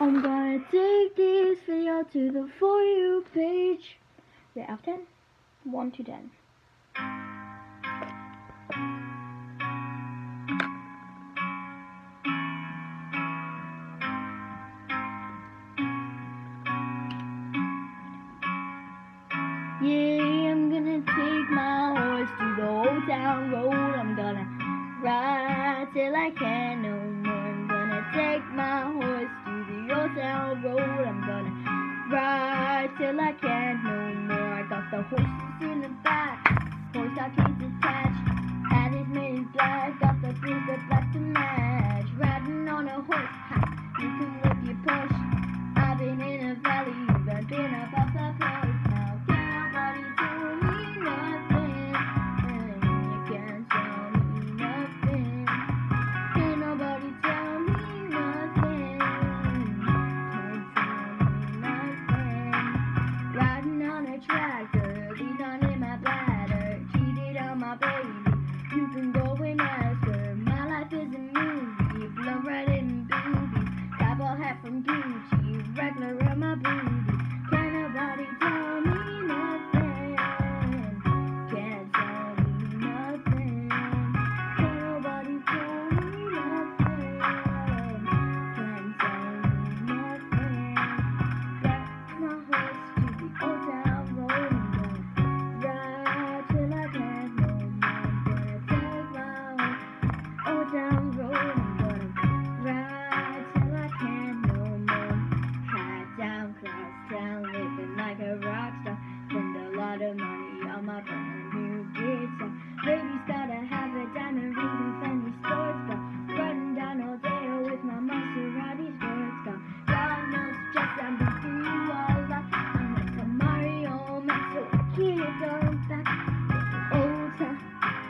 I'm gonna take this video to the For You page. Out of 10? 1 to 10. Yeah, I'm gonna take my horse to the old town road. I'm gonna ride till I can't no more. I'm gonna take my horse I'm gonna ride till I can't no more. I got the horses in the back, horse got case attached, and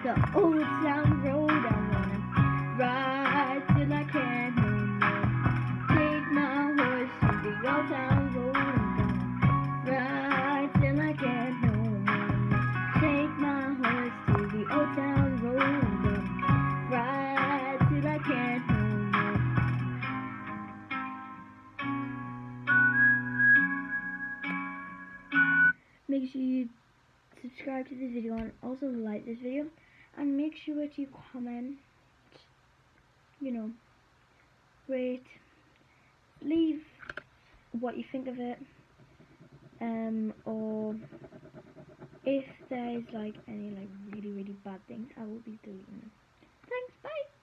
the old town road. I wanna ride till I can't no more. Take my horse to the old town road. Gonna ride till I can't no more. Take my horse to the old town road. Gonna ride till I can't no more. Make sure you subscribe to this video and also like this video and make sure to comment you know rate leave what you think of it um or if there's like any like really really bad things I will be deleting them. Thanks bye